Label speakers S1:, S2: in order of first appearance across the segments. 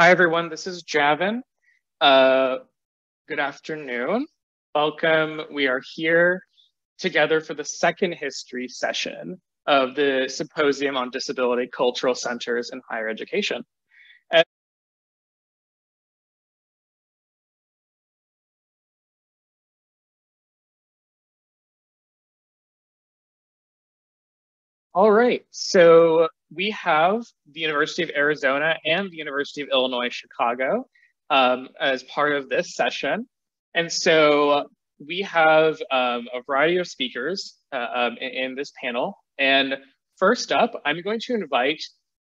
S1: Hi, everyone. This is Javin. Uh, good afternoon. Welcome. We are here together for the second history session of the Symposium on Disability Cultural Centers in Higher Education. All right, so we have the University of Arizona and the University of Illinois Chicago um, as part of this session. And so we have um, a variety of speakers uh, um, in, in, this panel. And first up, I'm going to invite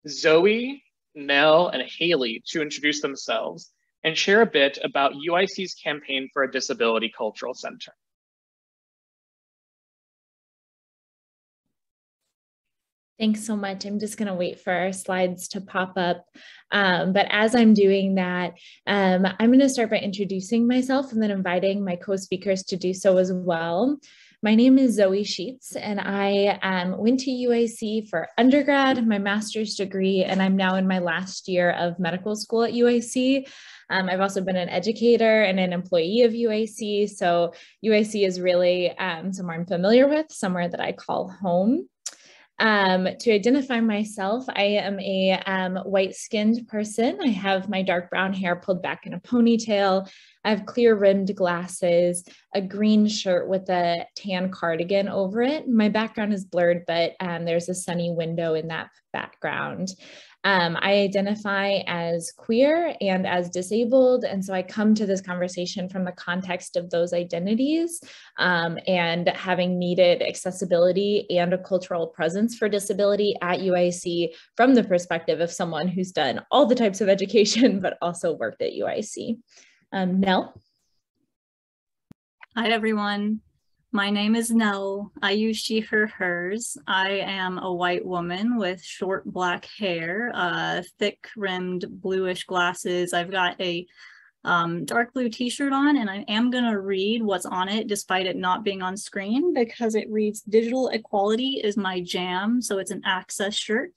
S1: Zoie, Nell, and Hailee to introduce themselves and share a bit about UIC's campaign for a disability cultural center.
S2: Thanks so much. I'm just going to wait for our slides to pop up. Um, but as I'm doing that, um, I'm going to start by introducing myself and then inviting my co-speakers to do so as well. My name is Zoie Sheets, and I um, went to UIC for undergrad, my master's degree, and I'm now in my last year of medical school at UIC. Um, I've also been an educator and an employee of UIC, so UIC is really um, somewhere I'm familiar with, somewhere that I call home. Um, to identify myself, I am a um, white skinned person. I have my dark brown hair pulled back in a ponytail. I have clear rimmed glasses, a green shirt with a tan cardigan over it. My background is blurred, but um, there's a sunny window in that background. Um, I identify as queer and as disabled. And so I come to this conversation from the context of those identities um, and having needed accessibility and a cultural presence for disability at UIC from the perspective of someone who's done all the types of education, but also worked at UIC. Um, Nell?
S3: Hi, everyone. My name is Nell. I use she, her, hers. I am a white woman with short black hair, uh, thick rimmed bluish glasses. I've got a um, dark blue t-shirt on and I am going to read what's on it despite it not being on screen because it reads digital equality is my jam. So it's an access shirt.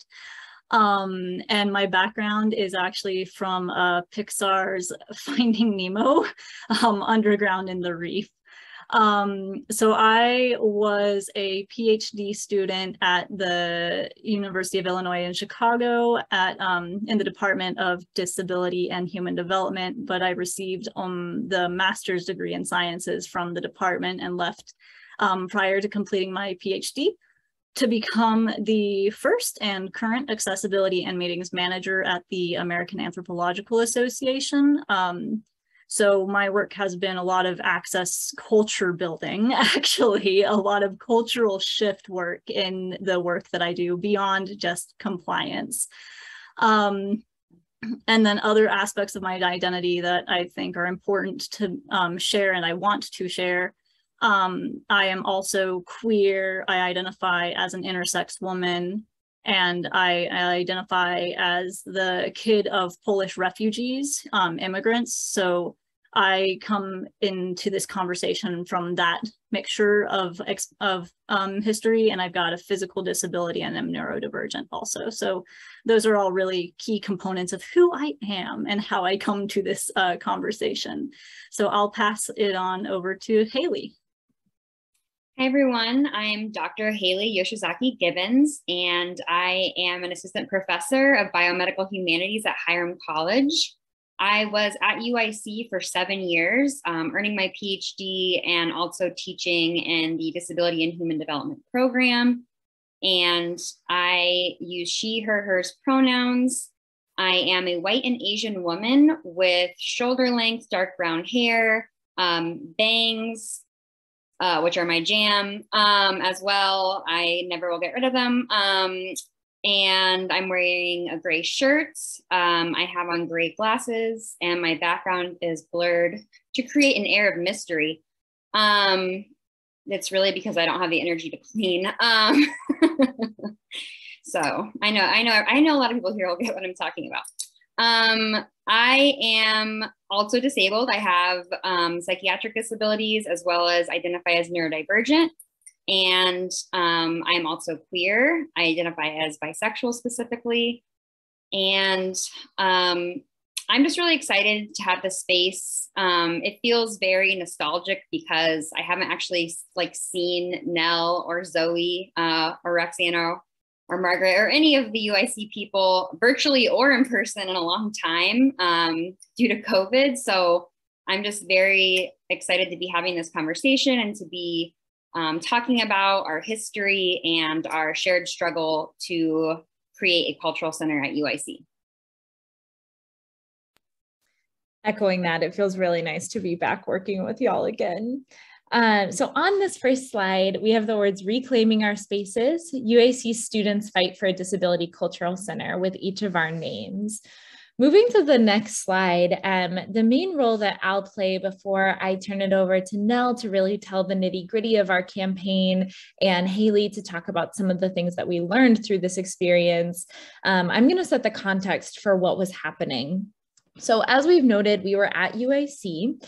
S3: Um, and my background is actually from uh, Pixar's Finding Nemo, um, underground in the reef. Um, so I was a PhD student at the University of Illinois in Chicago at um, in the Department of Disability and Human Development, but I received um, the master's degree in sciences from the department and left um, prior to completing my PhD to become the first and current accessibility and meetings manager at the American Anthropological Association. Um, so my work has been a lot of access culture building, actually, a lot of cultural shift work in the work that I do beyond just compliance. Um, and then other aspects of my identity that I think are important to um, share and I want to share. Um, I am also queer. I identify as an intersex woman and I, I, identify as the kid of Polish refugees, um, immigrants. So I come into this conversation from that mixture of of um, history, and I've got a physical disability and I'm neurodivergent also. So those are all really key components of who I am and how I come to this uh, conversation. So I'll pass it on over to Hailee.
S4: Hi, everyone. I'm Dr. Hailee Yoshizaki Gibbons, and I am an assistant professor of biomedical humanities at Hiram College. I was at UIC for seven years, um, earning my PhD and also teaching in the Disability and Human Development Program. And I use she, her, hers pronouns. I am a white and Asian woman with shoulder length, dark brown hair, um, bangs, uh, which are my jam um, as well. I never will get rid of them. Um, and I'm wearing a gray shirt. Um, I have on gray glasses, and my background is blurred to create an air of mystery. Um, it's really because I don't have the energy to clean. Um, so I know, I know, I know a lot of people here will get what I'm talking about. Um, I am also disabled. I have um, psychiatric disabilities as well as identify as neurodivergent. And um, I'm also queer. I identify as bisexual specifically. And um, I'm just really excited to have this space. Um, it feels very nostalgic because I haven't actually like seen Nell or Zoie uh, or Roxana or Margaret or any of the UIC people virtually or in person in a long time um, due to COVID. So I'm just very excited to be having this conversation and to be um, talking about our history and our shared struggle to create a cultural center at UIC.
S2: Echoing that, it feels really nice to be back working with y'all again. Um, so on this first slide, we have the words reclaiming our spaces, UIC students fight for a disability cultural center with each of our names. Moving to the next slide, um, the main role that I'll play before I turn it over to Nell to really tell the nitty gritty of our campaign and Hailee to talk about some of the things that we learned through this experience, um, I'm going to set the context for what was happening. So as we've noted, we were at UIC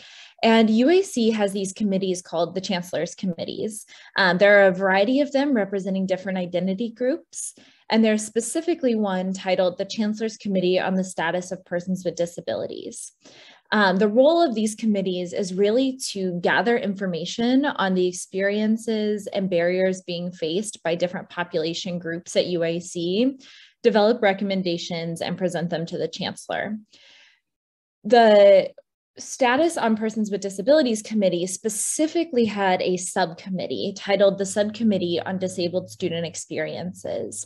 S2: and UIC has these committees called the Chancellor's Committees. Um, there are a variety of them representing different identity groups. And there's specifically one titled the Chancellor's Committee on the Status of Persons with Disabilities. Um, the role of these committees is really to gather information on the experiences and barriers being faced by different population groups at UIC, develop recommendations, and present them to the Chancellor. The Status on Persons with Disabilities Committee specifically had a subcommittee titled the Subcommittee on Disabled Student Experiences.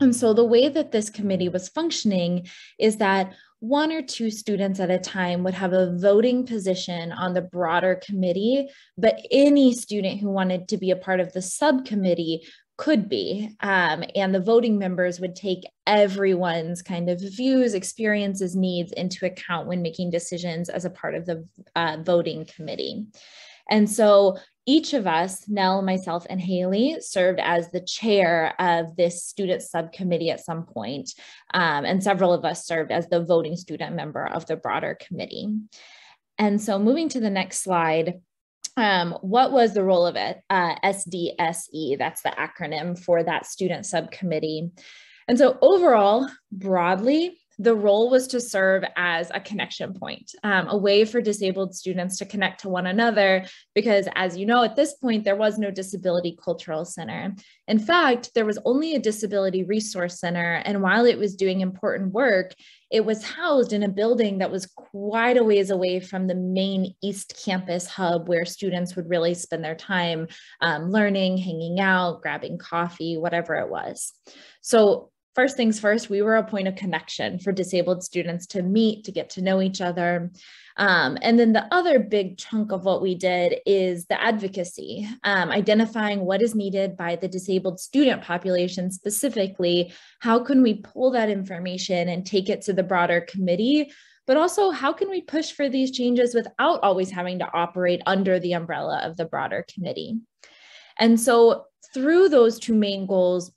S2: And so the way that this committee was functioning is that one or two students at a time would have a voting position on the broader committee, but any student who wanted to be a part of the subcommittee could be. Um, and the voting members would take everyone's kind of views, experiences, needs into account when making decisions as a part of the uh, voting committee. And so each of us, Nell, myself, and Hailee, served as the chair of this student subcommittee at some point, um, and several of us served as the voting student member of the broader committee. And so moving to the next slide, um, what was the role of it? Uh, SDSE, that's the acronym for that student subcommittee. And so overall, broadly, the role was to serve as a connection point, um, a way for disabled students to connect to one another, because as you know, at this point, there was no Disability Cultural Center. In fact, there was only a Disability Resource Center, and while it was doing important work, it was housed in a building that was quite a ways away from the main East Campus hub where students would really spend their time um, learning, hanging out, grabbing coffee, whatever it was. So first things first, we were a point of connection for disabled students to meet, to get to know each other. Um, and then the other big chunk of what we did is the advocacy, um, identifying what is needed by the disabled student population specifically. How can we pull that information and take it to the broader committee? But also, how can we push for these changes without always having to operate under the umbrella of the broader committee? And so, through those two main goals,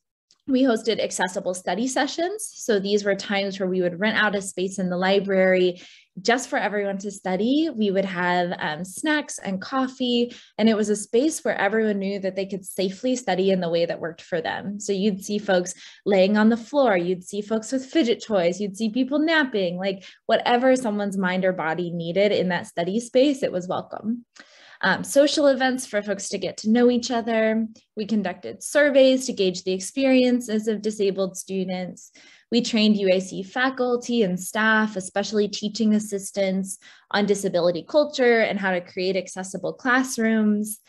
S2: we hosted accessible study sessions. So these were times where we would rent out a space in the library just for everyone to study. We would have um, snacks and coffee, and it was a space where everyone knew that they could safely study in the way that worked for them. So you'd see folks laying on the floor, you'd see folks with fidget toys, you'd see people napping, like whatever someone's mind or body needed in that study space, it was welcome um, social events for folks to get to know each other. We conducted surveys to gauge the experiences of disabled students. We trained UIC faculty and staff, especially teaching assistants, on disability culture and how to create accessible classrooms.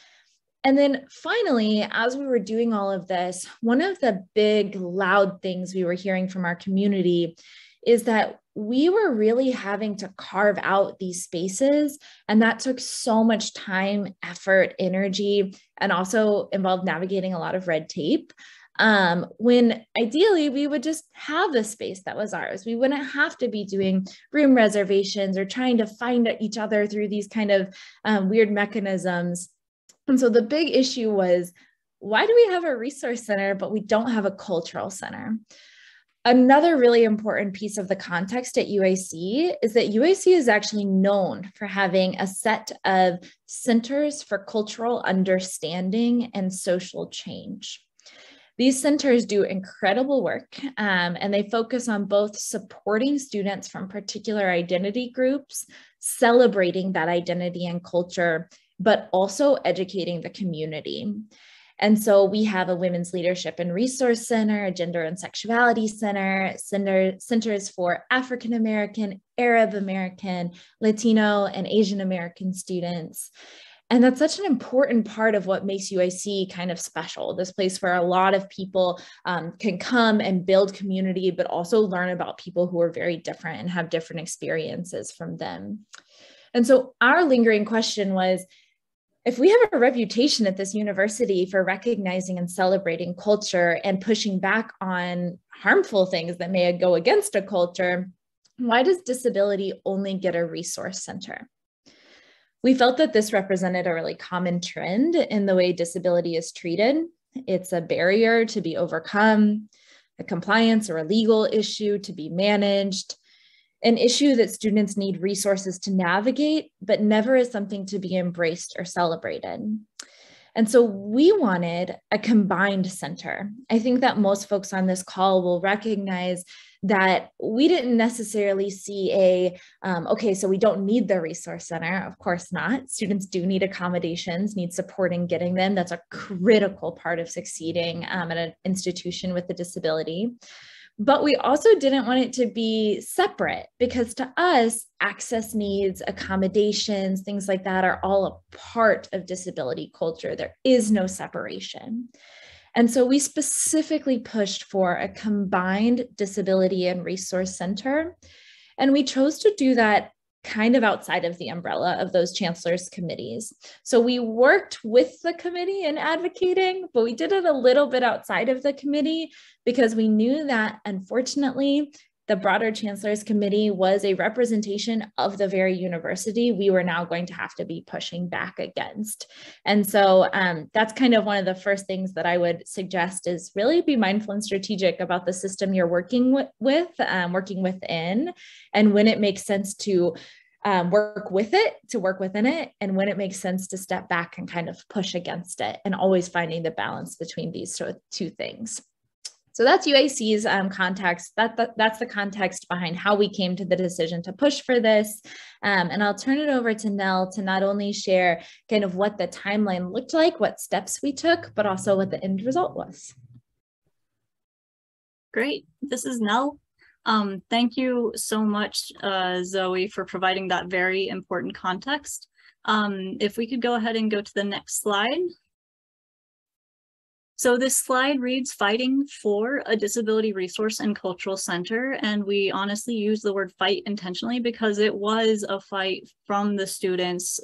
S2: And then finally, as we were doing all of this, one of the big loud things we were hearing from our community is that we were really having to carve out these spaces. And that took so much time, effort, energy, and also involved navigating a lot of red tape. Um, when ideally we would just have the space that was ours. We wouldn't have to be doing room reservations or trying to find each other through these kind of um, weird mechanisms. And so the big issue was why do we have a resource center, but we don't have a cultural center? Another really important piece of the context at UIC is that UIC is actually known for having a set of centers for cultural understanding and social change. These centers do incredible work um, and they focus on both supporting students from particular identity groups, celebrating that identity and culture, but also educating the community. And so we have a Women's Leadership and Resource Center, a Gender and Sexuality Center, center centers for African American, Arab American, Latino, and Asian American students. And that's such an important part of what makes UIC kind of special. This place where a lot of people um, can come and build community, but also learn about people who are very different and have different experiences from them. And so our lingering question was, if we have a reputation at this university for recognizing and celebrating culture and pushing back on harmful things that may go against a culture, why does disability only get a resource center? We felt that this represented a really common trend in the way disability is treated. It's a barrier to be overcome, a compliance or a legal issue to be managed, an issue that students need resources to navigate, but never is something to be embraced or celebrated. And so we wanted a combined center. I think that most folks on this call will recognize that we didn't necessarily see a, um, okay, so we don't need the resource center. Of course not. Students do need accommodations, need support in getting them. That's a critical part of succeeding um, at an institution with a disability. But we also didn't want it to be separate because to us, access needs, accommodations, things like that are all a part of disability culture. There is no separation. And so we specifically pushed for a combined disability and resource center. And we chose to do that kind of outside of the umbrella of those chancellors committees. So we worked with the committee in advocating, but we did it a little bit outside of the committee because we knew that unfortunately the broader chancellor's committee was a representation of the very university we were now going to have to be pushing back against. And so um, that's kind of one of the first things that i would suggest is really be mindful and strategic about the system you're working with, um, working within and when it makes sense to um, work with it to work within it and when it makes sense to step back and kind of push against it and always finding the balance between these two things so that's UIC's um, context. That, that, that's the context behind how we came to the decision to push for this. Um, and I'll turn it over to Nell to not only share kind of what the timeline looked like, what steps we took, but also what the end result was.
S3: Great. This is Nell. Um, thank you so much, uh, Zoie, for providing that very important context. Um, if we could go ahead and go to the next slide. So this slide reads fighting for a disability resource and cultural center. And we honestly use the word fight intentionally because it was a fight from the students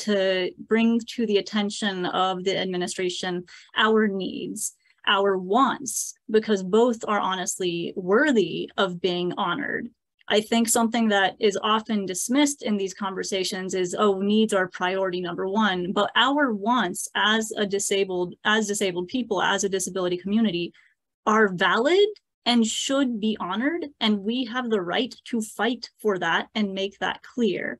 S3: to bring to the attention of the administration our needs, our wants, because both are honestly worthy of being honored. I think something that is often dismissed in these conversations is, oh, needs are priority number one, but our wants as a disabled, as disabled people, as a disability community are valid and should be honored. And we have the right to fight for that and make that clear.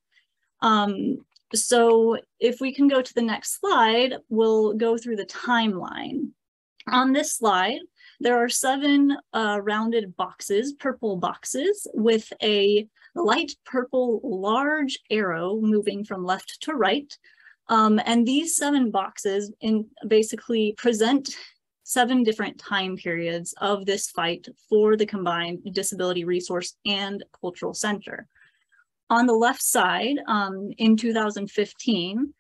S3: Um, so if we can go to the next slide, we'll go through the timeline. On this slide, there are seven uh, rounded boxes, purple boxes, with a light purple large arrow moving from left to right. Um, and these seven boxes in basically present seven different time periods of this fight for the combined disability resource and cultural center. On the left side, um, in 2015,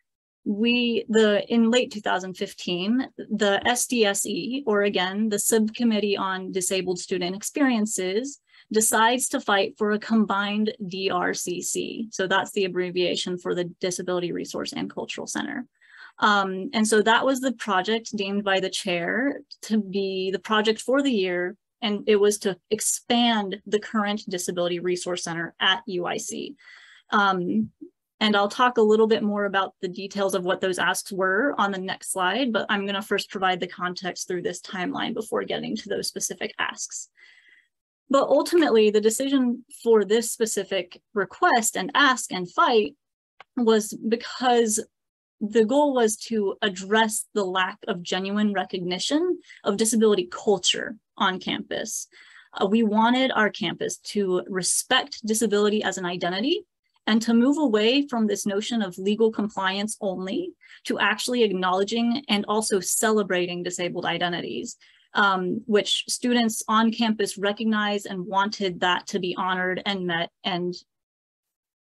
S3: we the in late 2015 the SDSE or again the subcommittee on disabled student experiences decides to fight for a combined DRCC so that's the abbreviation for the disability resource and cultural center. Um, and so that was the project deemed by the chair to be the project for the year and it was to expand the current disability resource center at UIC um, and I'll talk a little bit more about the details of what those asks were on the next slide, but I'm gonna first provide the context through this timeline before getting to those specific asks. But ultimately, the decision for this specific request and ask and fight was because the goal was to address the lack of genuine recognition of disability culture on campus. Uh, we wanted our campus to respect disability as an identity and to move away from this notion of legal compliance only to actually acknowledging and also celebrating disabled identities, um, which students on campus recognized and wanted that to be honored and met and,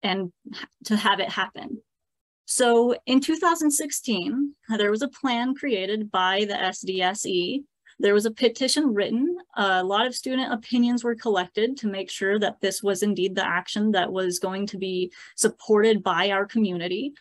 S3: and to have it happen. So in 2016, there was a plan created by the SDSE there was a petition written. a lot of student opinions were collected to make sure that this was indeed the action that was going to be supported by our community.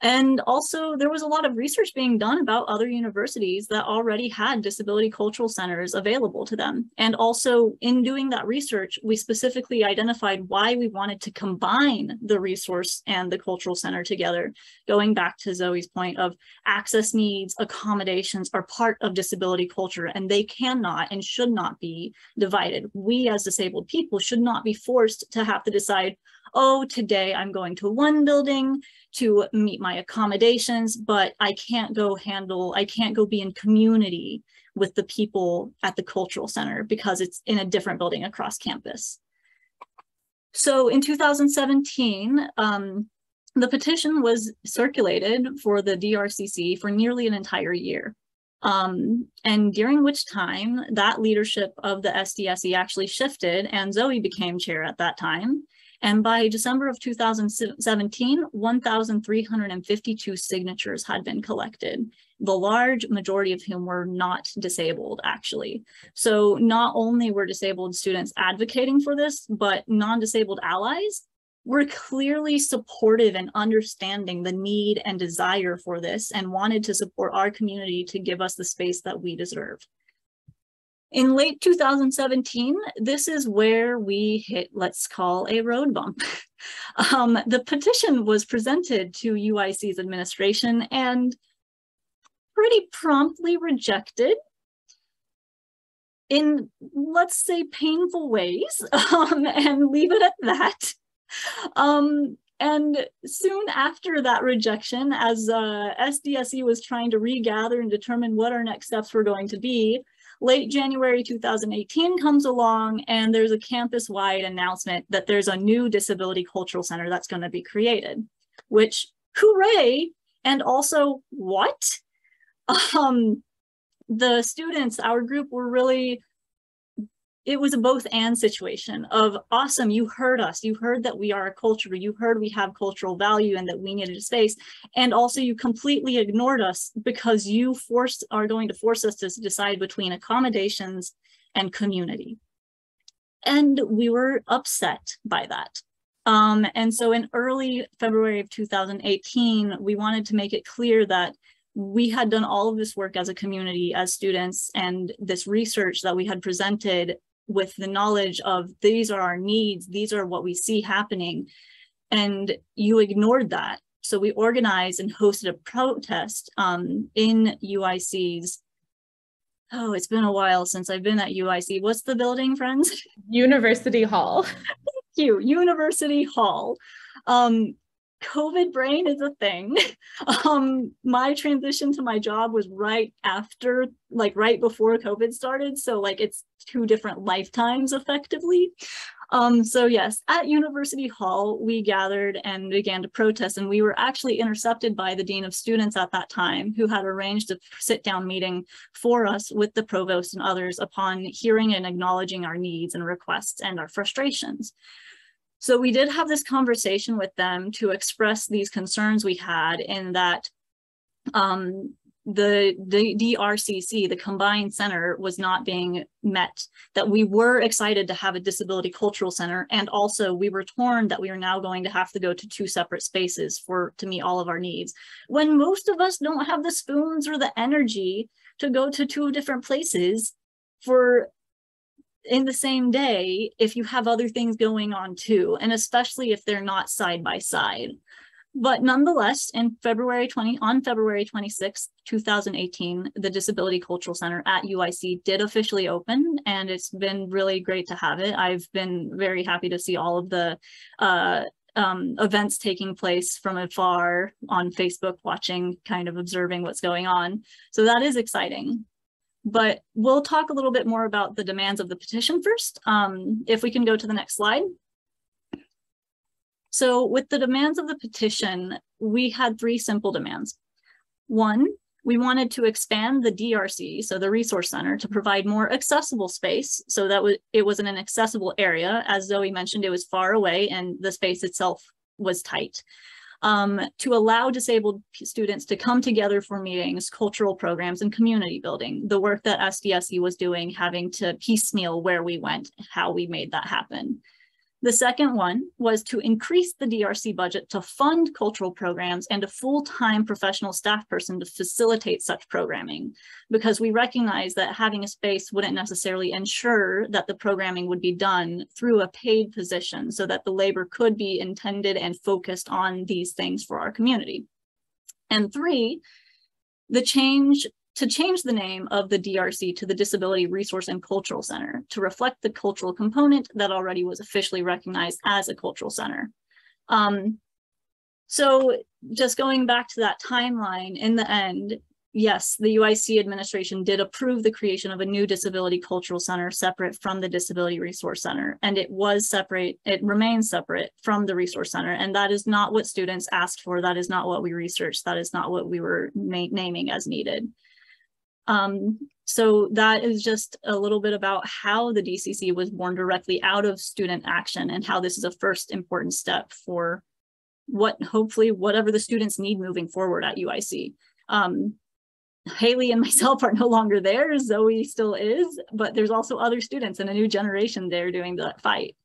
S3: And also there was a lot of research being done about other universities that already had disability cultural centers available to them. And also in doing that research, we specifically identified why we wanted to combine the resource and the cultural center together. Going back to Zoie's point of access needs, accommodations are part of disability culture and they cannot and should not be divided. We as disabled people should not be forced to have to decide, oh, today I'm going to one building to meet my accommodations, but I can't go handle, I can't go be in community with the people at the cultural center because it's in a different building across campus. So in 2017, um, the petition was circulated for the DRCC for nearly an entire year. Um, and during which time that leadership of the SDSE actually shifted and Zoie became chair at that time. And by December of 2017, 1,352 signatures had been collected, the large majority of whom were not disabled, actually. So not only were disabled students advocating for this, but non-disabled allies were clearly supportive and understanding the need and desire for this and wanted to support our community to give us the space that we deserve. In late 2017, this is where we hit, let's call a road bump. um, the petition was presented to UIC's administration and pretty promptly rejected in, let's say, painful ways, um, and leave it at that. Um, and soon after that rejection, as uh, SDSE was trying to regather and determine what our next steps were going to be, late January 2018 comes along and there's a campus-wide announcement that there's a new disability cultural center that's going to be created, which hooray, and also what? Um, the students, our group were really it was a both and situation of awesome you heard us. You heard that we are a culture. You heard we have cultural value and that we needed a space. And also you completely ignored us because you forced are going to force us to decide between accommodations and community. And we were upset by that. Um, and so in early february of 2018 we wanted to make it clear that we had done all of this work as a community, as students, and this research that we had presented with the knowledge of these are our needs, these are what we see happening. And you ignored that. So we organized and hosted a protest um, in UIC's. Oh, it's been a while since I've been at UIC. What's the building, friends?
S2: University Hall. Thank
S3: you, University Hall. Um, COVID brain is a thing. Um, my transition to my job was right after, like right before COVID started. So like it's two different lifetimes effectively. Um, so yes, at University Hall, we gathered and began to protest and we were actually intercepted by the Dean of Students at that time who had arranged a sit down meeting for us with the provost and others upon hearing and acknowledging our needs and requests and our frustrations. So we did have this conversation with them to express these concerns we had in that um, the, the DRCC, the combined center was not being met, that we were excited to have a disability cultural center. And also we were torn that we are now going to have to go to two separate spaces for to meet all of our needs. When most of us don't have the spoons or the energy to go to two different places for in the same day if you have other things going on too, and especially if they're not side by side. But nonetheless, in February 20, on February 26, 2018, the Disability Cultural Center at UIC did officially open, and it's been really great to have it. I've been very happy to see all of the uh, um, events taking place from afar on Facebook, watching, kind of observing what's going on. So that is exciting. But we'll talk a little bit more about the demands of the petition first. Um, if we can go to the next slide. So with the demands of the petition, we had three simple demands. One, we wanted to expand the DRC, so the resource center, to provide more accessible space so that it was in an accessible area. As Zoie mentioned, it was far away and the space itself was tight. Um, to allow disabled students to come together for meetings, cultural programs, and community building. The work that SDSE was doing, having to piecemeal where we went, how we made that happen. The second one was to increase the DRC budget to fund cultural programs and a full-time professional staff person to facilitate such programming, because we recognize that having a space wouldn't necessarily ensure that the programming would be done through a paid position so that the labor could be intended and focused on these things for our community. And three, the change to change the name of the DRC to the Disability Resource and Cultural Center to reflect the cultural component that already was officially recognized as a cultural center. Um, so just going back to that timeline, in the end, yes, the UIC administration did approve the creation of a new Disability Cultural Center separate from the Disability Resource Center, and it was separate, it remains separate from the Resource Center, and that is not what students asked for, that is not what we researched, that is not what we were naming as needed. Um, so that is just a little bit about how the DCC was born directly out of student action and how this is a first important step for what hopefully whatever the students need moving forward at UIC. Um, Hailee and myself are no longer there, Zoie still is, but there's also other students and a new generation there doing that fight.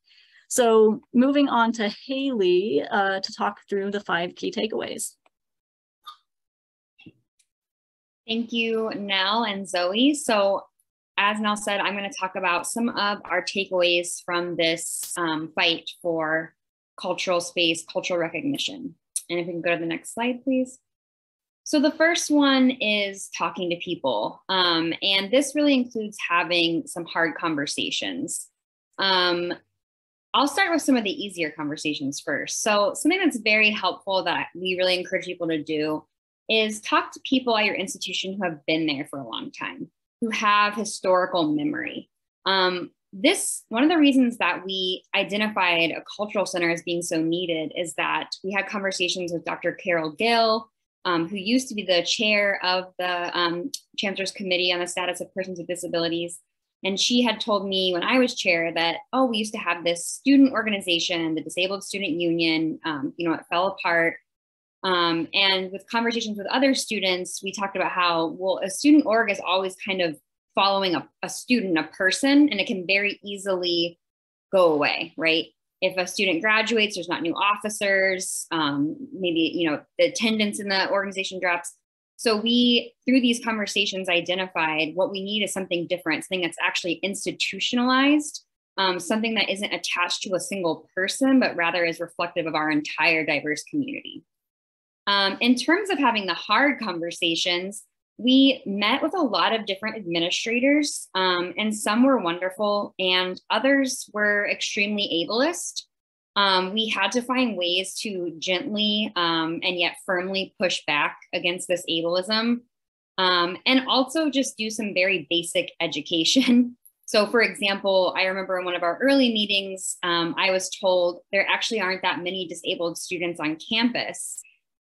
S3: So moving on to Hailee uh, to talk through the five key takeaways.
S4: Thank you, Nell and Zoie. So as Nell said, I'm going to talk about some of our takeaways from this um, fight for cultural space, cultural recognition. And if we can go to the next slide, please. So the first one is talking to people. Um, and this really includes having some hard conversations. Um, I'll start with some of the easier conversations first. So something that's very helpful that we really encourage people to do is talk to people at your institution who have been there for a long time, who have historical memory. Um, this one of the reasons that we identified a cultural center as being so needed is that we had conversations with Dr. Carol Gill, um, who used to be the chair of the um, Chancellor's Committee on the Status of Persons with Disabilities. And she had told me when I was chair that, oh, we used to have this student organization, the Disabled Student Union, um, you know, it fell apart. Um, and with conversations with other students, we talked about how, well, a student org is always kind of following a, a student, a person, and it can very easily go away, right? If a student graduates, there's not new officers, um, maybe, you know, the attendance in the organization drops. So we, through these conversations, identified what we need is something different, something that's actually institutionalized, um, something that isn't attached to a single person, but rather is reflective of our entire diverse community. Um, in terms of having the hard conversations, we met with a lot of different administrators, um, and some were wonderful, and others were extremely ableist. Um, we had to find ways to gently um, and yet firmly push back against this ableism, um, and also just do some very basic education. So, for example, I remember in one of our early meetings, um, I was told there actually aren't that many disabled students on campus.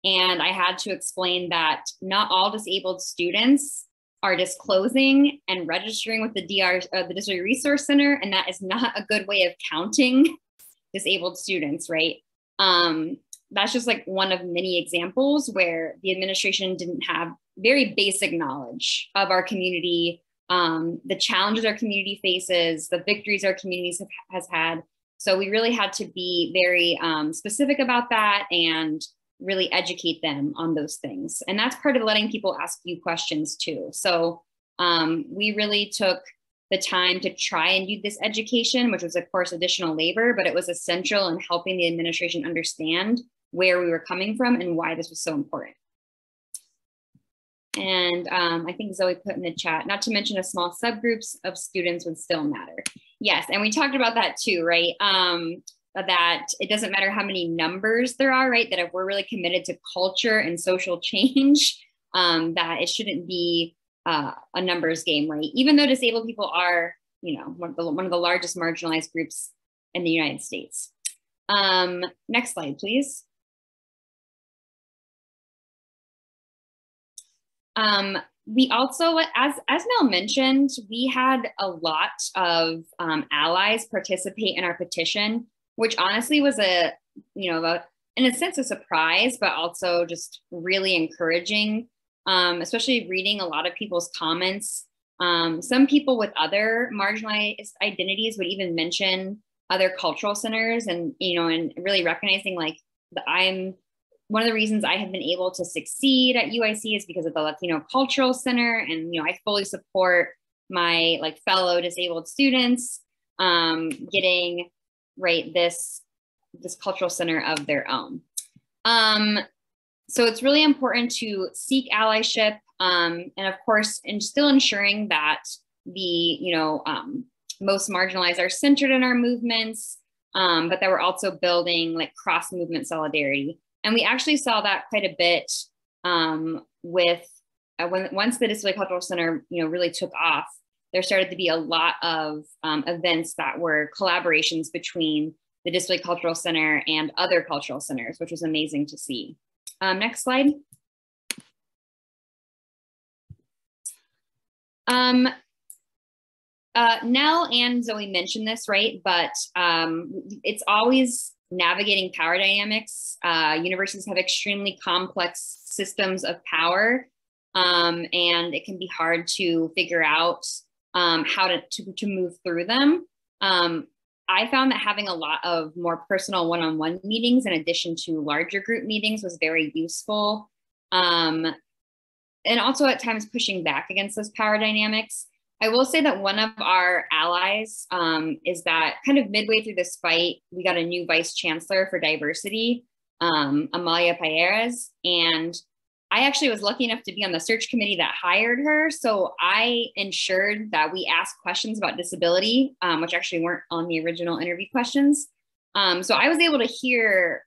S4: And I had to explain that not all disabled students are disclosing and registering with the DR, uh, the Disability Resource Center, and that is not a good way of counting disabled students, right? Um, that's just like one of many examples where the administration didn't have very basic knowledge of our community, um, the challenges our community faces, the victories our communities have, has had. So we really had to be very um, specific about that and really educate them on those things. And that's part of letting people ask you questions too. So um, we really took the time to try and do this education, which was, of course, additional labor, but it was essential in helping the administration understand where we were coming from and why this was so important. And um, I think Zoie put in the chat, not to mention a small subgroups of students would still matter. Yes, and we talked about that too, right? Um, that it doesn't matter how many numbers there are, right? That if we're really committed to culture and social change, um, that it shouldn't be uh, a numbers game, right? Even though disabled people are, you know, one of the, one of the largest marginalized groups in the United States. Um, next slide, please. Um, we also, as, as Nell mentioned, we had a lot of um, allies participate in our petition, which honestly was a, you know, a, in a sense, a surprise, but also just really encouraging, um, especially reading a lot of people's comments. Um, some people with other marginalized identities would even mention other cultural centers and, you know, and really recognizing like I'm one of the reasons I have been able to succeed at UIC is because of the Latino Cultural Center. And, you know, I fully support my like fellow disabled students um, getting right this this cultural center of their own. Um, so it's really important to seek allyship um, and of course, and still ensuring that the, you know, um, most marginalized are centered in our movements, um, but that we're also building like cross movement solidarity. And we actually saw that quite a bit um, with uh, when once the Disability Cultural Center, you know, really took off. There started to be a lot of um, events that were collaborations between the Disability Cultural Center and other cultural centers, which was amazing to see. Um, next slide. Um, uh, Nell and Zoie mentioned this, right? But um, it's always navigating power dynamics. Uh, universities have extremely complex systems of power, um, and it can be hard to figure out um, how to, to, to, move through them. Um, I found that having a lot of more personal one on one meetings in addition to larger group meetings was very useful. Um, and also at times pushing back against those power dynamics. I will say that one of our allies um, is that kind of midway through this fight, we got a new vice chancellor for diversity, um, Amalia Pallares. And I actually was lucky enough to be on the search committee that hired her. So I ensured that we asked questions about disability, um, which actually weren't on the original interview questions. Um, so I was able to hear,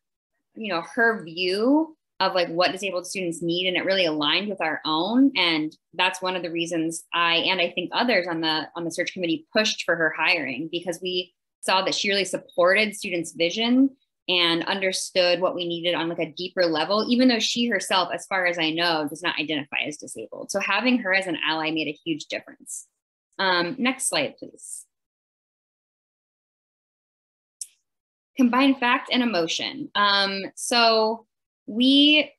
S4: you know, her view of like what disabled students need and it really aligned with our own and that's one of the reasons i and i think others on the on the search committee pushed for her hiring because we saw that she really supported students vision and understood what we needed on like a deeper level even though she herself as far as i know does not identify as disabled. So having her as an ally made a huge difference. Um, next slide please. Combine fact and emotion. Um, so we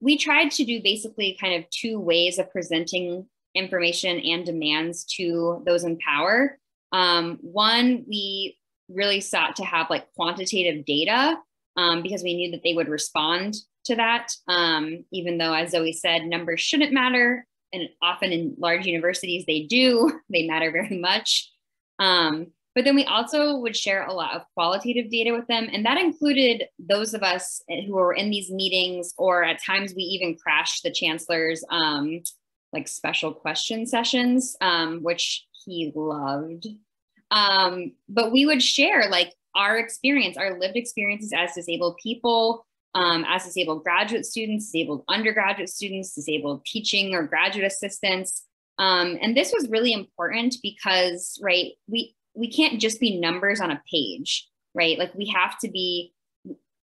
S4: we tried to do basically kind of two ways of presenting information and demands to those in power. Um, one, we really sought to have like quantitative data um, because we knew that they would respond to that. Um, even though, as Zoie said, numbers shouldn't matter. And often in large universities, they do, they matter very much. Um, but then we also would share a lot of qualitative data with them. And that included those of us who were in these meetings, or at times we even crashed the chancellor's um, like special question sessions, um, which he loved. Um, but we would share like our experience, our lived experiences as disabled people, um, as disabled graduate students, disabled undergraduate students, disabled teaching or graduate assistants. Um, and this was really important because, right, we we can't just be numbers on a page, right? Like we have to be,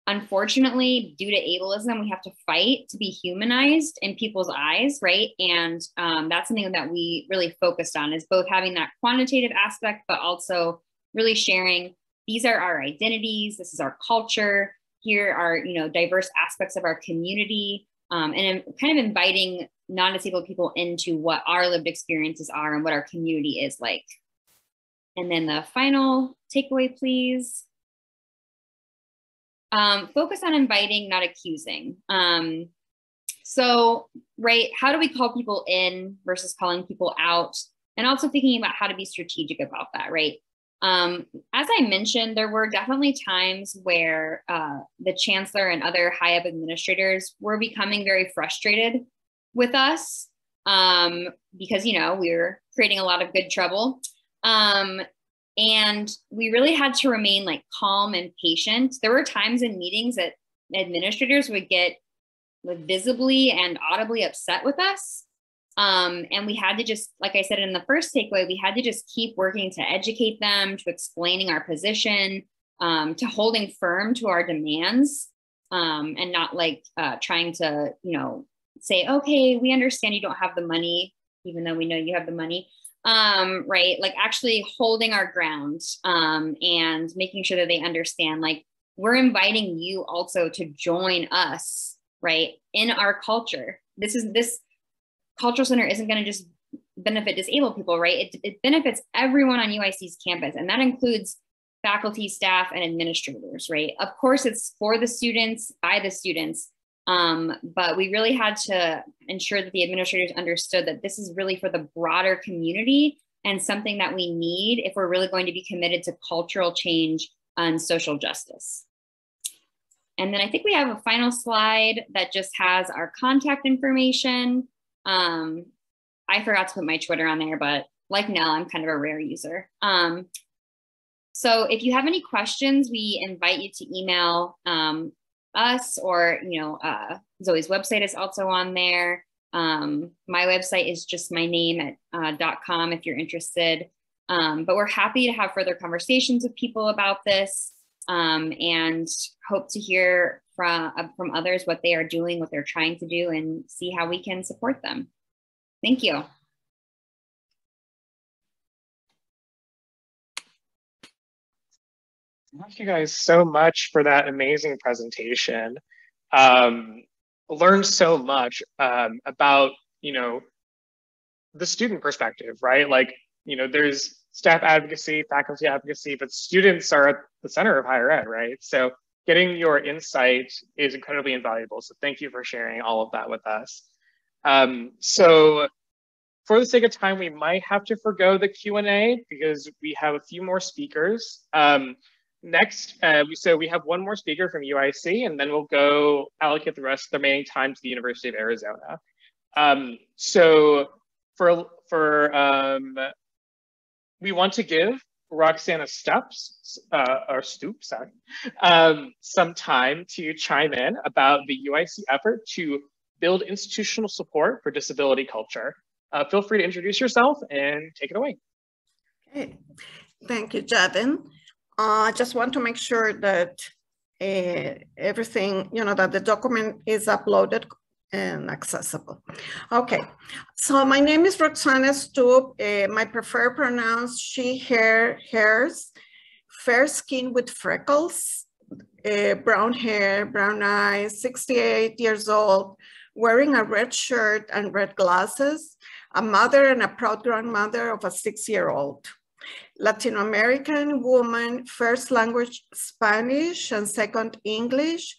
S4: unfortunately, due to ableism, we have to fight to be humanized in people's eyes, right? And um, that's something that we really focused on is both having that quantitative aspect, but also really sharing these are our identities, this is our culture, here are you know diverse aspects of our community, um, and kind of inviting non-disabled people into what our lived experiences are and what our community is like. And then the final takeaway, please. Um, focus on inviting, not accusing. Um, so, right, how do we call people in versus calling people out? And also thinking about how to be strategic about that, right? Um, as I mentioned, there were definitely times where uh, the chancellor and other high up administrators were becoming very frustrated with us um, because, you know, we were creating a lot of good trouble. Um, and we really had to remain like calm and patient. There were times in meetings that administrators would get like, visibly and audibly upset with us. Um, and we had to just, like I said in the first takeaway, we had to just keep working to educate them, to explaining our position, um, to holding firm to our demands, um, and not like uh, trying to, you know, say, okay, we understand you don't have the money, even though we know you have the money um, right? Like actually holding our ground um, and making sure that they understand, like, we're inviting you also to join us, right, in our culture. This is this cultural center isn't going to just benefit disabled people, right? It, it benefits everyone on UIC's campus, and that includes faculty, staff, and administrators, right? Of course, it's for the students, by the students, um, but we really had to ensure that the administrators understood that this is really for the broader community and something that we need if we're really going to be committed to cultural change and social justice. And then I think we have a final slide that just has our contact information. Um, I forgot to put my Twitter on there, but like Nell, I'm kind of a rare user. Um, so if you have any questions, we invite you to email um, us or you know uh, Zoie's website is also on there. Um, my website is just my name at uh, .com if you're interested. Um, but we're happy to have further conversations with people about this um, and hope to hear from, uh, from others what they are doing what they're trying to do and see how we can support them. Thank you
S1: Thank you guys so much for that amazing presentation. Um, learned so much um, about, you know, the student perspective, right? Like, you know, there's staff advocacy, faculty advocacy, but students are at the center of higher ed, right? So getting your insight is incredibly invaluable. So thank you for sharing all of that with us. Um, so for the sake of time, we might have to forego the Q&A because we have a few more speakers. Um, Next, uh, so we have one more speaker from UIC, and then we'll go allocate the rest of the remaining time to the University of Arizona. Um, so for, for um, we want to give Roxana Steps, uh, or Stupp, sorry, um, some time to chime in about the UIC effort to build institutional support for disability culture. Uh, feel free to introduce yourself and take it away.
S5: Okay. Thank you, Javin. I uh, just want to make sure that uh, everything, you know, that the document is uploaded and accessible. Okay, so my name is Roxana Stupp. Uh, my preferred pronouns, she, her, hers, fair skin with freckles, uh, brown hair, brown eyes, 68 years old, wearing a red shirt and red glasses, a mother and a proud grandmother of a six-year-old. Latino American woman, first language Spanish and second English,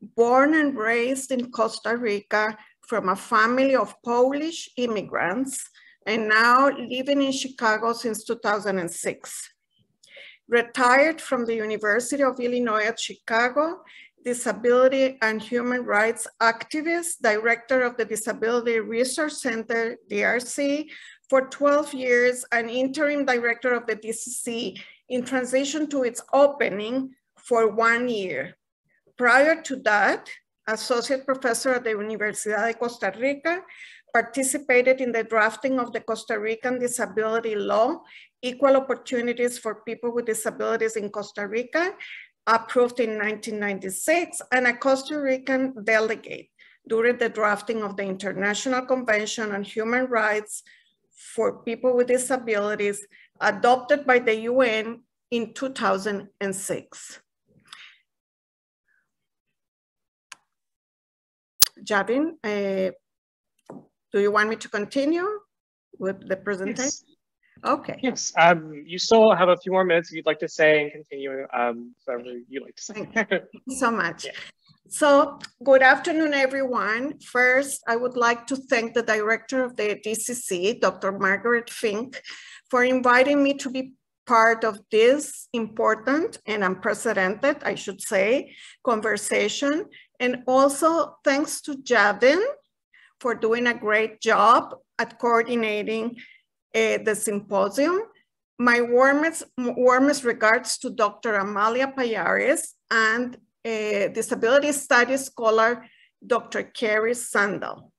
S5: born and raised in Costa Rica from a family of Polish immigrants and now living in Chicago since 2006. Retired from the University of Illinois at Chicago, disability and human rights activist, director of the Disability Resource Center, DRC, for 12 years an interim director of the DCC in transition to its opening for one year. Prior to that, associate professor at the Universidad de Costa Rica, participated in the drafting of the Costa Rican disability law, Equal Opportunities for People with Disabilities in Costa Rica, approved in 1996, and a Costa Rican delegate during the drafting of the International Convention on Human Rights for People with Disabilities adopted by the UN in 2006. Javin, uh, do you want me to continue with the presentation? Yes. Okay.
S1: Yes, um, you still have a few more minutes if you'd like to say and continue um, whatever you'd like to say.
S5: Thank you so much. Yeah. So good afternoon, everyone. First, I would like to thank the director of the DCC, Dr. Margaret Fink, for inviting me to be part of this important and unprecedented, I should say, conversation. And also thanks to Javin for doing a great job at coordinating uh, the symposium. my warmest, warmest regards to Dr. Amalia Pallares and uh, disability studies scholar, Dr. Carrie Sandel.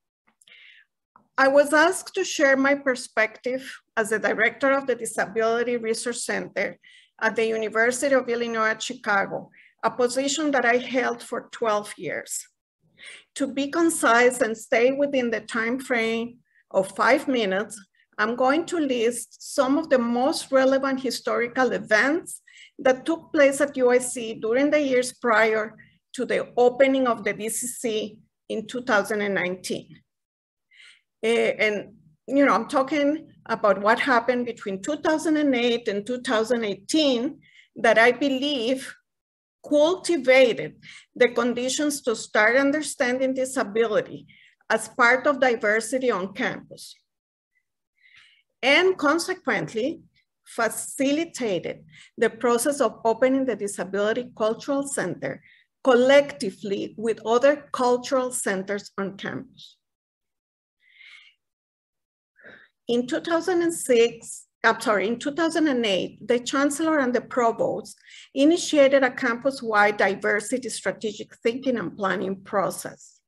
S5: I was asked to share my perspective as the director of the Disability Resource Center at the University of Illinois at Chicago, a position that I held for 12 years. To be concise and stay within the time frame of five minutes, I'm going to list some of the most relevant historical events that took place at UIC during the years prior to the opening of the DCC in 2019. Uh, eh, and, you know, I'm talking about what happened between 2008 and 2018 that I believe cultivated the conditions to start understanding disability as part of diversity on campus. And consequently, facilitated the process of opening the Disability Cultural Center collectively with other cultural centers on campus. In 2006, I'm sorry, in 2008, the chancellor and the provost initiated a campus-wide diversity strategic thinking and planning process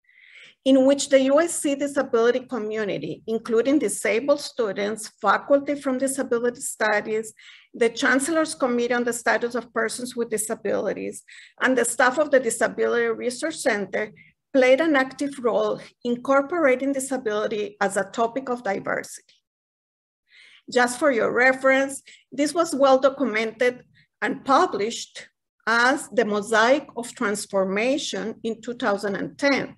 S5: in which the UIC disability community, including disabled students, faculty from disability studies, the Chancellor's Committee on the Status of Persons with Disabilities, and the staff of the Disability Resource Center played an active role incorporating disability as a topic of diversity. Just for your reference, this was well documented and published as the Mosaic of Transformation in 2010,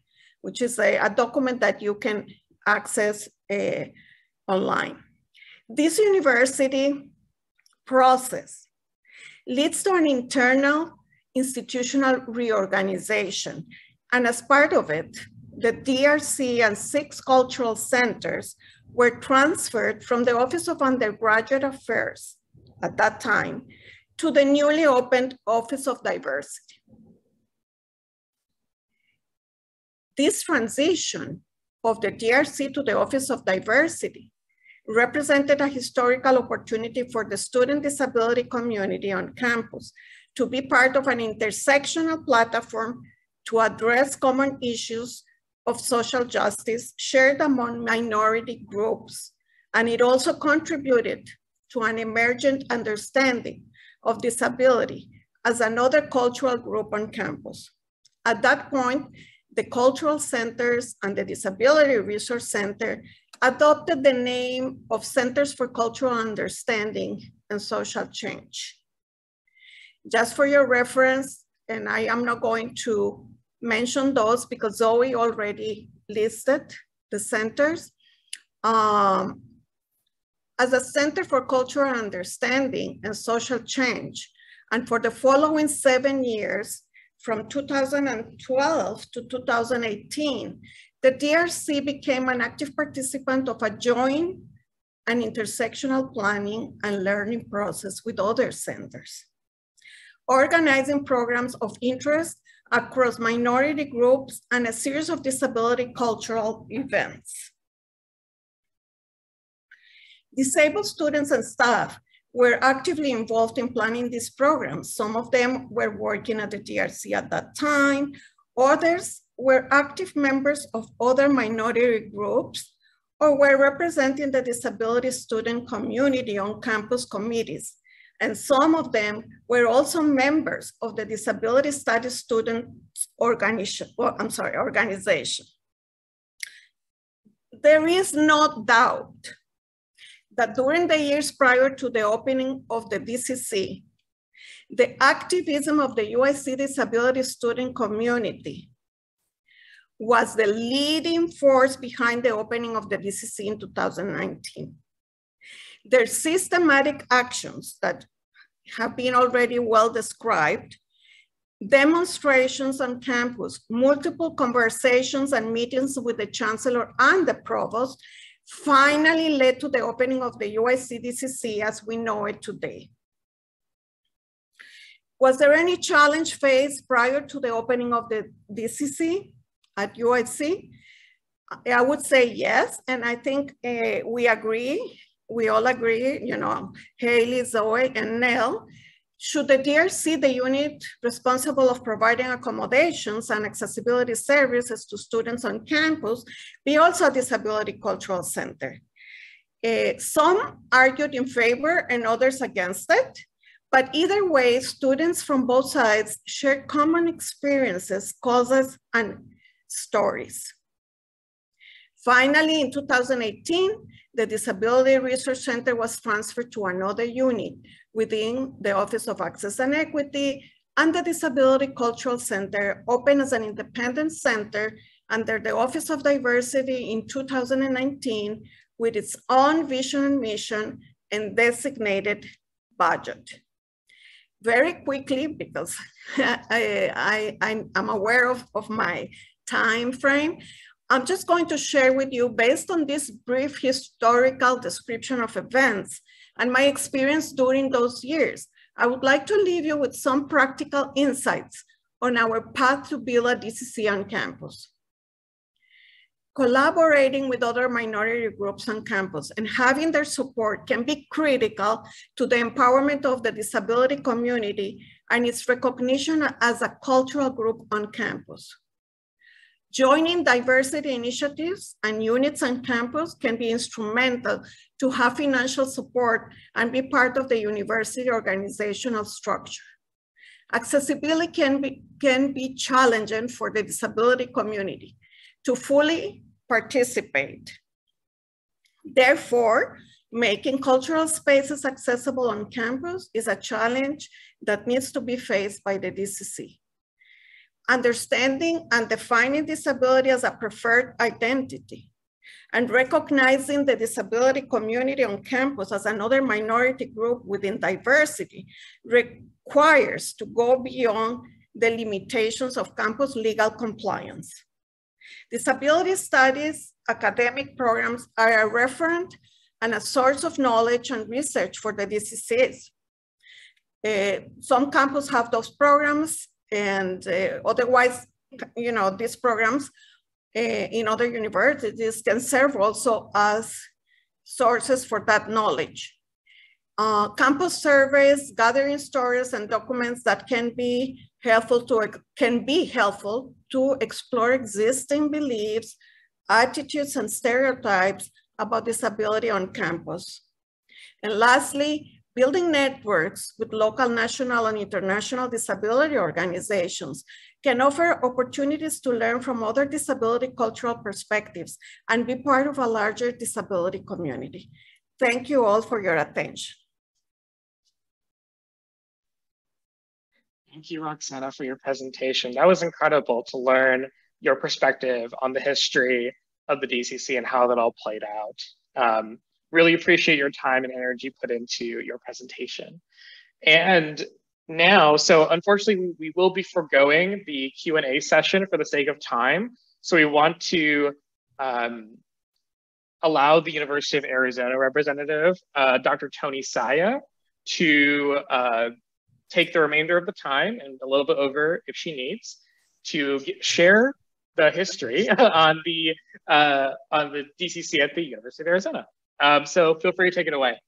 S5: which is a, a document that you can access uh, online. This university process leads to an internal institutional reorganization. And as part of it, the DRC and six cultural centers were transferred from the Office of Undergraduate Affairs at that time to the newly opened Office of Diversity. This transition of the DRC to the Office of Diversity represented a historical opportunity for the student disability community on campus to be part of an intersectional platform to address common issues of social justice shared among minority groups. And it also contributed to an emergent understanding of disability as another cultural group on campus. At that point, the cultural centers and the Disability Resource Center adopted the name of Centers for Cultural Understanding and Social Change. Just for your reference, and I am not going to mention those because Zoie already listed the centers. Um, as a Center for Cultural Understanding and Social Change, and for the following seven years, from 2012 to 2018, the DRC became an active participant of a joint and intersectional planning and learning process with other centers, organizing programs of interest across minority groups and a series of disability cultural events. Disabled students and staff were actively involved in planning these programs. Some of them were working at the DRC at that time. Others were active members of other minority groups or were representing the disability student community on campus committees. And some of them were also members of the Disability Studies Student Organization, well, I'm sorry, organization. There is no doubt that during the years prior to the opening of the DCC, the activism of the UIC disability student community was the leading force behind the opening of the DCC in 2019. Their systematic actions that have been already well described, demonstrations on campus, multiple conversations and meetings with the chancellor and the provost finally led to the opening of the UIC DCC as we know it today. Was there any challenge faced prior to the opening of the DCC? at UIC? I would say yes, and I think uh, we agree we all agree, you know, Hailee, Zoie, and Nell, should the DRC, the unit responsible of providing accommodations and accessibility services to students on campus, be also a disability cultural center? Uh, some argued in favor and others against it, but either way, students from both sides share common experiences, causes, and stories. Finally, in 2018, the Disability Resource Center was transferred to another unit within the Office of Access and Equity, and the Disability Cultural Center opened as an independent center under the Office of Diversity in 2019 with its own vision and mission and designated budget. Very quickly, because I, I'm aware of, of my time frame, I'm just going to share with you, based on this brief historical description of events and my experience during those years, I would like to leave you with some practical insights on our path to build a DCC on campus. Collaborating with other minority groups on campus and having their support can be critical to the empowerment of the disability community and its recognition as a cultural group on campus. Joining diversity initiatives and units on campus can be instrumental to have financial support and be part of the university organizational structure. Accessibility can be, can be challenging for the disability community to fully participate. Therefore, making cultural spaces accessible on campus is a challenge that needs to be faced by the DCC understanding and defining disability as a preferred identity, and recognizing the disability community on campus as another minority group within diversity requires to go beyond the limitations of campus legal compliance. Disability studies academic programs are a referent and a source of knowledge and research for the DCCs. Uh, some campuses have those programs, and uh, otherwise, you know, these programs uh, in other universities can serve also as sources for that knowledge. Uh, campus surveys, gathering stories and documents that can be helpful to can be helpful to explore existing beliefs, attitudes, and stereotypes about disability on campus. And lastly, Building networks with local, national, and international disability organizations can offer opportunities to learn from other disability cultural perspectives and be part of a larger disability community. Thank you all for your attention.
S1: Thank you, Roxana, for your presentation. That was incredible to learn your perspective on the history of the DCC and how that all played out. Um, really appreciate your time and energy put into your presentation. And now, so unfortunately, we will be foregoing the Q&A session for the sake of time. So we want to um, allow the University of Arizona representative, uh, Dr. Toni Saia, to uh, take the remainder of the time and a little bit over if she needs to share the history on the uh, on the DCC at the University of Arizona. Um, so feel free to take it away.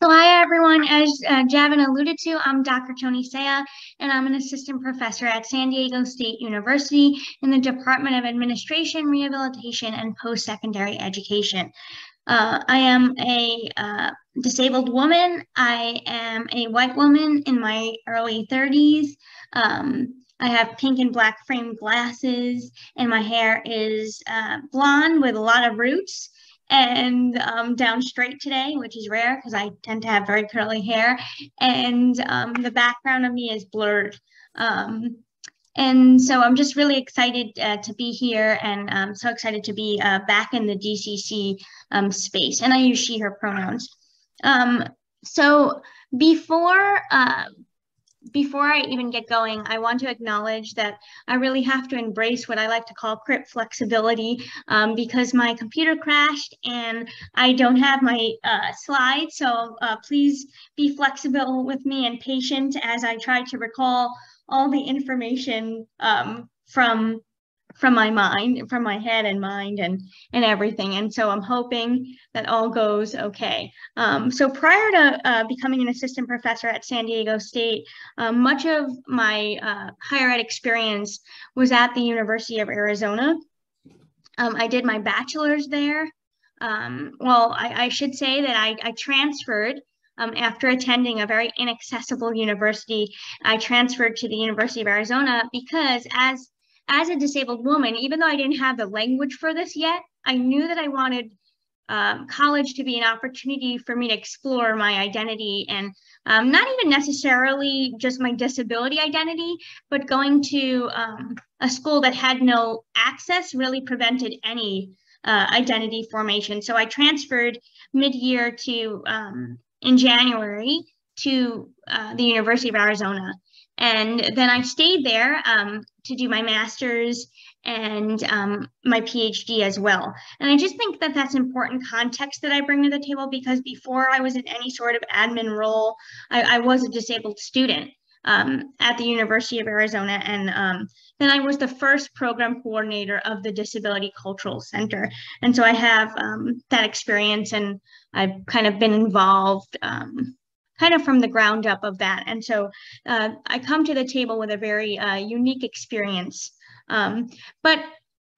S6: So hi everyone, as uh, Javin alluded to, I'm Dr. Toni Saia, and I'm an assistant professor at San Diego State University in the Department of Administration, Rehabilitation, and Post-Secondary Education. Uh, I am a uh, disabled woman. I am a white woman in my early 30s. Um, I have pink and black framed glasses, and my hair is uh, blonde with a lot of roots and um, down straight today, which is rare because I tend to have very curly hair. And um, the background of me is blurred. Um, and so I'm just really excited uh, to be here and I'm so excited to be uh, back in the DCC um, space. And I use she, her pronouns. Um, so before uh, before I even get going, I want to acknowledge that I really have to embrace what I like to call crip flexibility um, because my computer crashed and I don't have my uh, slides. So uh, please be flexible with me and patient as I try to recall all the information um, from from my mind, from my head and mind and and everything. And so I'm hoping that all goes okay. Um, so prior to uh, becoming an assistant professor at San Diego State, uh, much of my uh, higher ed experience was at the University of Arizona. Um, I did my bachelor's there. Um, well, I, I, should say that I, I transferred um, after attending a very inaccessible university. I transferred to the University of Arizona because as as a disabled woman, even though I didn't have the language for this yet, I knew that I wanted um, college to be an opportunity for me to explore my identity and um, not even necessarily just my disability identity, but going to um, a school that had no access really prevented any uh, identity formation. So I transferred mid year to um, in January to uh, the University of Arizona. And then I stayed there um, to do my master's and um, my PhD as well. And I just think that that's important context that I bring to the table because before I was in any sort of admin role, I, I was a disabled student um, at the University of Arizona. And um, then I was the first program coordinator of the Disability Cultural Center. And so I have um, that experience and I've kind of been involved um, kind of from the ground up of that. And so uh, I come to the table with a very uh, unique experience. Um, but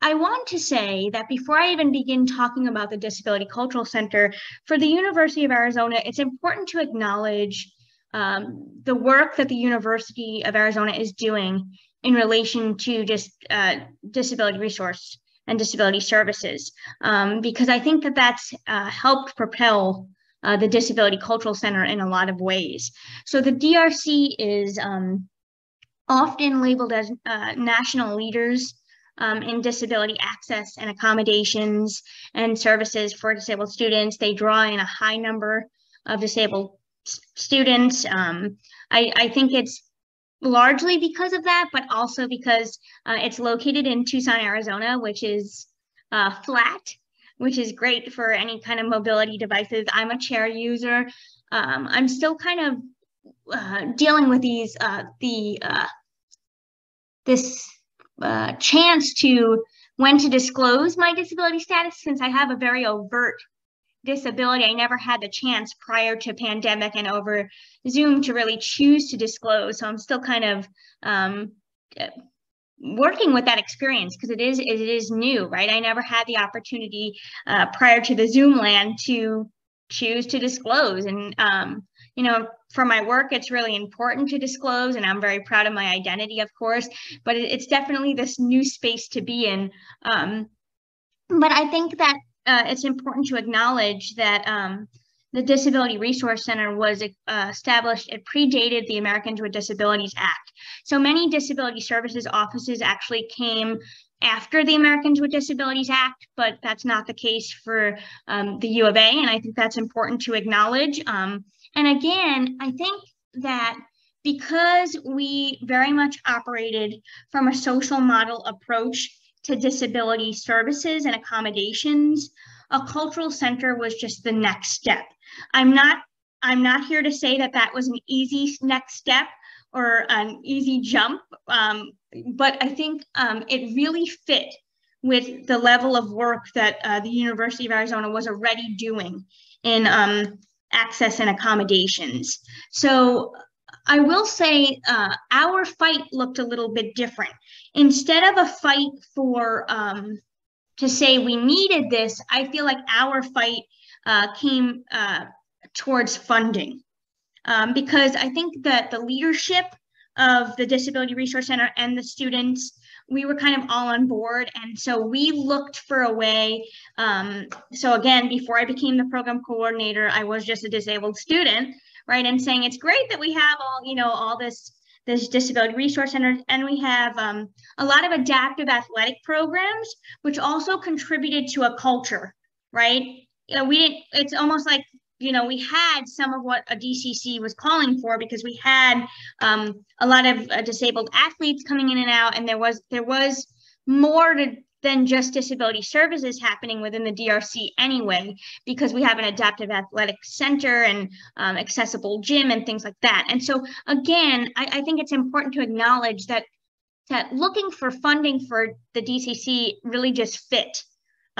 S6: I want to say that before I even begin talking about the Disability Cultural Center, for the University of Arizona, it's important to acknowledge um, the work that the University of Arizona is doing in relation to just uh, disability resource and disability services, um, because I think that that's uh, helped propel uh, the Disability Cultural Center in a lot of ways. So the DRC is um, often labeled as uh, national leaders um, in disability access and accommodations and services for disabled students. They draw in a high number of disabled students. Um, I, I think it's largely because of that, but also because uh, it's located in Tucson, Arizona, which is uh, flat which is great for any kind of mobility devices. I'm a chair user. Um, I'm still kind of uh, dealing with these, uh, the, uh, this uh, chance to when to disclose my disability status since I have a very overt disability. I never had the chance prior to pandemic and over Zoom to really choose to disclose. So I'm still kind of um, working with that experience because it is it is new right? I never had the opportunity uh, prior to the zoom land to choose to disclose. And um, you know for my work it's really important to disclose and i'm very proud of my identity of course but it, it's definitely this new space to be in. Um, but i think that uh, it's important to acknowledge that um, the Disability Resource Center was uh, established, it predated the Americans with Disabilities Act. So many disability services offices actually came after the Americans with Disabilities Act, but that's not the case for um, the U of A, and I think that's important to acknowledge. Um, and again, I think that because we very much operated from a social model approach to disability services and accommodations, a cultural center was just the next step. I'm not I'm not here to say that that was an easy next step or an easy jump, um, but I think um, it really fit with the level of work that uh, the University of Arizona was already doing in um, access and accommodations. So I will say uh, our fight looked a little bit different. Instead of a fight for um, to say we needed this, I feel like our fight uh, came uh, towards funding. Um, because I think that the leadership of the Disability Resource Center and the students, we were kind of all on board. And so we looked for a way. Um, so again, before I became the program coordinator, I was just a disabled student, right? And saying it's great that we have all, you know, all this this disability resource center and we have um, a lot of adaptive athletic programs which also contributed to a culture right you know, we didn't, it's almost like, you know, we had some of what a DCC was calling for because we had um, a lot of uh, disabled athletes coming in and out, and there was there was more to, than just disability services happening within the DRC anyway, because we have an adaptive athletic center and um, accessible gym and things like that. And so again, I, I think it's important to acknowledge that that looking for funding for the DCC really just fit.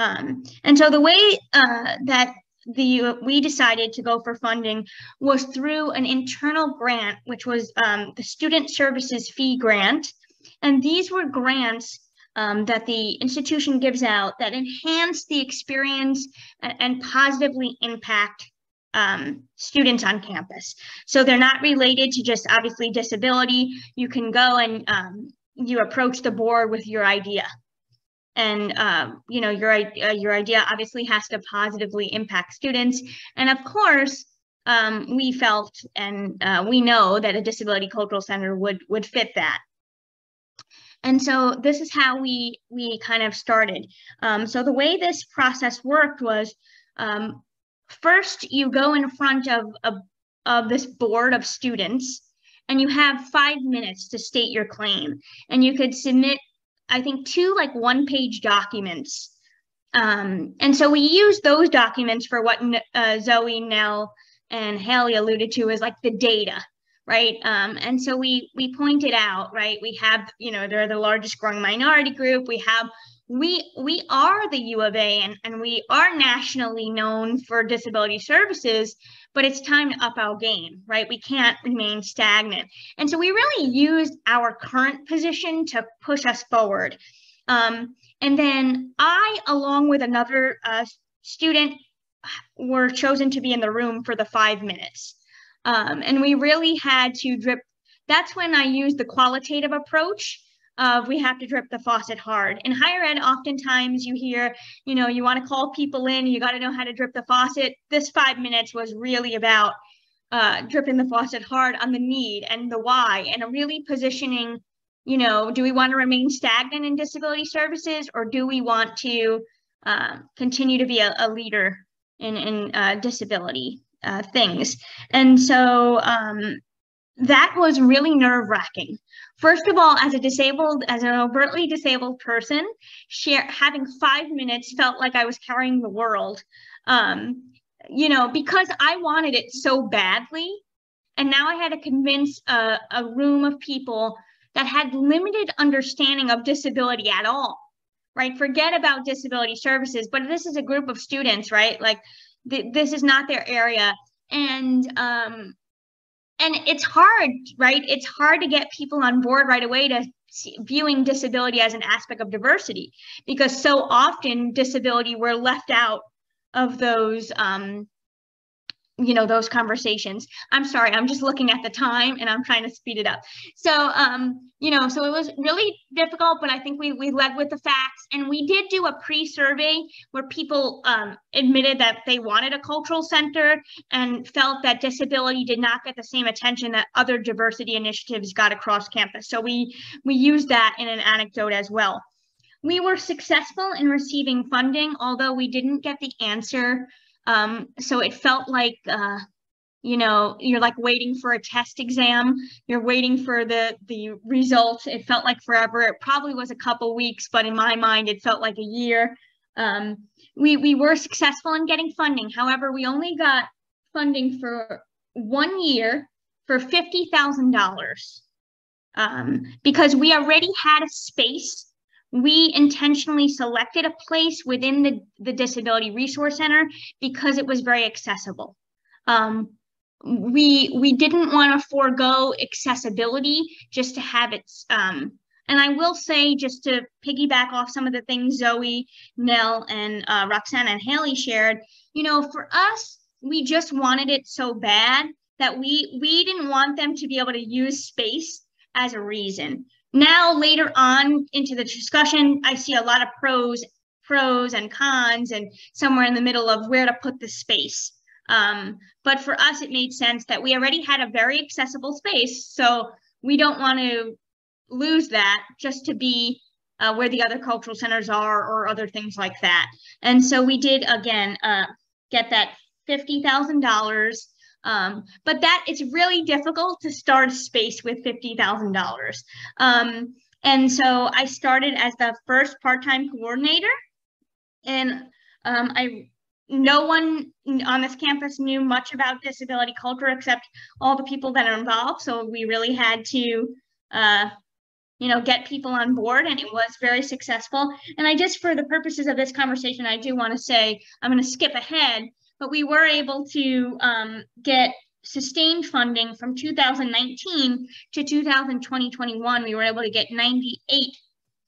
S6: Um, and so the way uh, that the we decided to go for funding was through an internal grant, which was um, the Student Services Fee Grant. And these were grants um, that the institution gives out that enhance the experience and, positively impact um, students on campus. So they're not related to just obviously disability. You can go and um, you approach the board with your idea. And um, you know your uh, your idea obviously has to positively impact students. And of course, um, we felt and uh, we know that a disability cultural center would would fit that. And so this is how we we kind of started. Um, so the way this process worked was um, first you go in front of, of, of this board of students and you have five minutes to state your claim. And you could submit, I think, two like one page documents. Um, and so we use those documents for what uh, Zoie, Nell, and Hailee alluded to as like the data right? Um, and so we we pointed out, right? We have, you know, they're the largest growing minority group. We have we we are the U of A and, and we are nationally known for disability services, but it's time to up our game, right? We can't remain stagnant. And so we really used our current position to push us forward. Um, and then I, along with another uh, student, were chosen to be in the room for the five minutes. Um, and we really had to drip. That's when I used the qualitative approach of we have to drip the faucet hard. In higher ed, oftentimes you hear, you know, you want to call people in, you got to know how to drip the faucet. This five minutes was really about uh, dripping the faucet hard on the need and the why, and really positioning, you know, do we want to remain stagnant in disability services or do we want to uh, continue to be a, a leader in, in uh, disability? uh, things. And so um, that was really nerve wracking. First of all, as a disabled, as an overtly disabled person, share, having five minutes felt like I was carrying the world. Um, you know, because I wanted it so badly. And now I had to convince a, a room of people that had limited understanding of disability at all, right? Forget about disability services, but this is a group of students, right? Like th- this is not their area and um and it's hard right? It's hard to get people on board right away to viewing disability as an aspect of diversity because so often disability we're left out of those um you know those conversations. I'm sorry i'm just looking at the time and i'm trying to speed it up. So um you know so it was really difficult but i think we we led with the facts. And we did do a pre-survey where people um, admitted that they wanted a cultural center and felt that disability did not get the same attention that other diversity initiatives got across campus. So we we used that in an anecdote as well. We were successful in receiving funding although we didn't get the answer um, so it felt like, uh, you know, you're like waiting for a test exam. You're waiting for the the results. It felt like forever. It probably was a couple weeks, but in my mind, it felt like a year. Um, we we were successful in getting funding. However, we only got funding for one year for fifty thousand dollars um, because we already had a space we intentionally selected a place within the, the Disability Resource Center because it was very accessible. Um, we we didn't want to forego accessibility just to have it. Um, and I will say, just to piggyback off some of the things Zoie, Nell, and uh, Roxanne and Hailee shared, you know, for us, we just wanted it so bad that we we didn't want them to be able to use space as a reason now later on into the discussion, I see a lot of pros, pros and cons, and somewhere in the middle of where to put the space. Um, but for us, it made sense that we already had a very accessible space, so we don't want to lose that just to be uh, where the other cultural centers are or other things like that. And so we did again uh, get that fifty thousand dollars um, but that it's really difficult to start a space with $50,000. Um, and so I started as the first part-time coordinator and um, I no one on this campus knew much about disability culture except all the people that are involved. So we really had to, uh, you know, get people on board and it was very successful. And I just, for the purposes of this conversation, I do want to say, I'm going to skip ahead, but we were able to um, get sustained funding from 2019 to 2020-21. We were able to get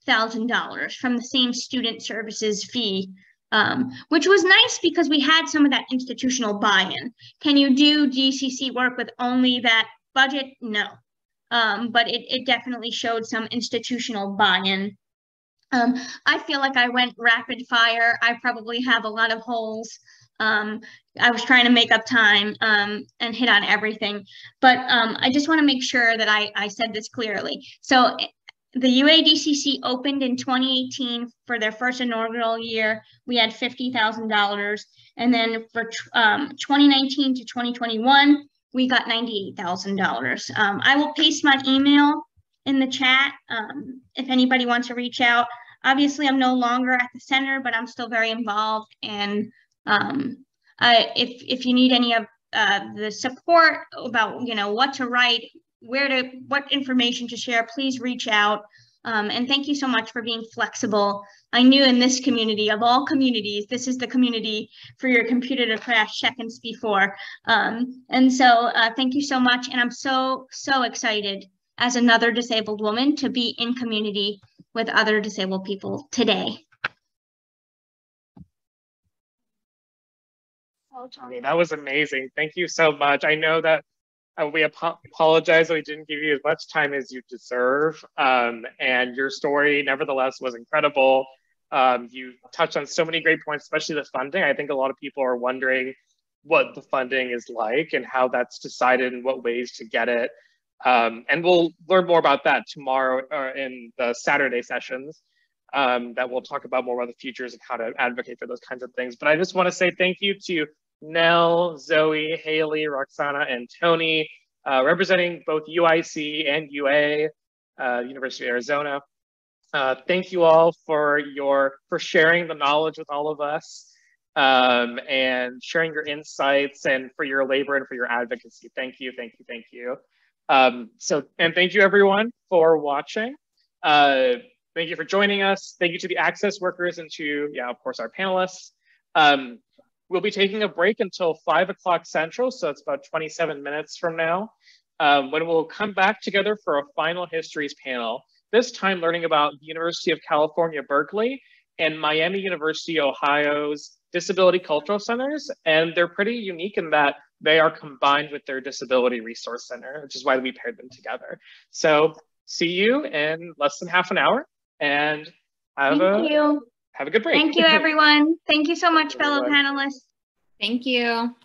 S6: $98,000 from the same student services fee um, which was nice because we had some of that institutional buy-in. Can you do DCC work with only that budget? No um, but it, it definitely showed some institutional buy-in. Um, I feel like I went rapid fire. I probably have a lot of holes. Um, I was trying to make up time um, and hit on everything, but um, I just want to make sure that I, I said this clearly. So the UADCC opened in 2018 for their first inaugural year. We had $50,000. And then for um, 2019 to 2021, we got $98,000. Um, I will paste my email in the chat um, if anybody wants to reach out. Obviously, I'm no longer at the center, but I'm still very involved. And um, I, if, if you need any of uh, the support about, you know, what to write, where to, what information to share, please reach out. Um, and thank you so much for being flexible. I knew in this community, of all communities, this is the community for your computer to crash seconds before. Um, and so uh, thank you so much. And I'm so, so excited as another disabled woman to be in community with other disabled people today.
S1: That was amazing. Thank you so much. I know that uh, we ap- apologize that we didn't give you as much time as you deserve. Um, and your story, nevertheless, was incredible. Um, you touched on so many great points, especially the funding. I think a lot of people are wondering what the funding is like and how that's decided and what ways to get it. Um, and we'll learn more about that tomorrow or in the Saturday sessions um, that we'll talk about more about the futures and how to advocate for those kinds of things. But I just want to say thank you to Nell, Zoie, Hailee, Roxana, and Toni, uh, representing both UIC and UA, uh, University of Arizona. Uh, thank you all for your for sharing the knowledge with all of us um, and sharing your insights and for your labor and for your advocacy. Thank you, thank you, thank you. Um, so, and thank you everyone for watching. Uh, thank you for joining us. Thank you to the access workers and to, yeah, of course, our panelists. Um, We'll be taking a break until five o'clock central, so it's about 27 minutes from now, um, when we'll come back together for a final histories panel, this time learning about the University of California, Berkeley and Miami University, Ohio's Disability Cultural Centers. And they're pretty unique in that they are combined with their Disability Resource Center, which is why we paired them together. So see you in less than half an hour and have
S6: Thank
S1: a
S6: you.
S1: Have a good break.
S6: Thank you, everyone. Thank you so much, fellow
S1: Everyone.
S6: panelists.
S4: Thank you.